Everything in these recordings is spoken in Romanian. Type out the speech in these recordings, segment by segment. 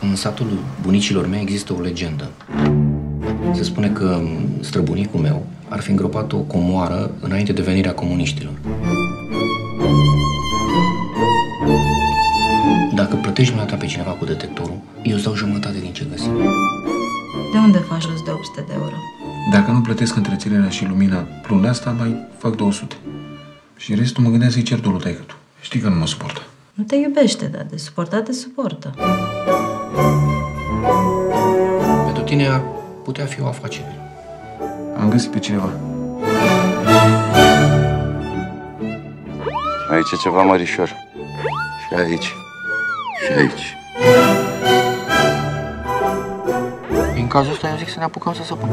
În satul bunicilor mei există o legendă. Se spune că străbunicul meu ar fi îngropat o comoară înainte de venirea comuniștilor. Dacă plătești ta pe cineva cu detectorul, eu îți dau jumătate din ce găsim. De unde faci rost de 800 de euro? Dacă nu plătesc întreținerea și lumina luna asta, mai fac 200. Și restul mă gândeam să-i cer dolul taică tu. Știi că nu mă suportă. Nu te iubește, dar de suportat te suportă. Pentru tine ar putea fi o afacere. Am găsit pe cineva. Aici e ceva mărișor. Și aici. Și aici. În cazul ăsta eu zic să ne apucăm să săpăm.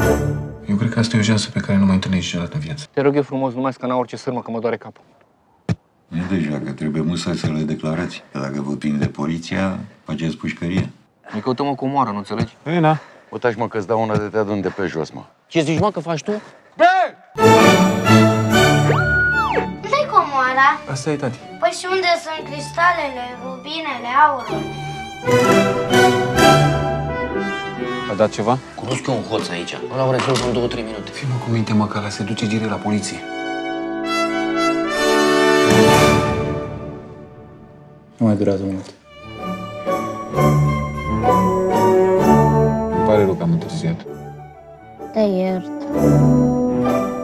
Eu cred că asta e o șansă pe care nu mai întâlnești niciodată în viață. Te rog eu frumos, nu mai scana orice sârmă, că mă doare capul. Nu e deja că trebuie musai să le declarați. Că dacă vă prinde poliția, faceți pușcărie. Ne căutăm o comoară, nu înțelegi? Ei, na. Uitați mă că-ți dau una de te adun de pe jos, mă. Ce zici, mă, că faci tu? Unde-i comoara? Asta e, tati. Păi și unde sunt cristalele, rubinele, aurul? A dat ceva? Cunosc eu un hoț aici. Ăla o rezolvă în două, trei minute. Fii mă cu minte, mă, că ăla se duce direct la poliție. Nu mai durează mult. muito cedo. Tá certo.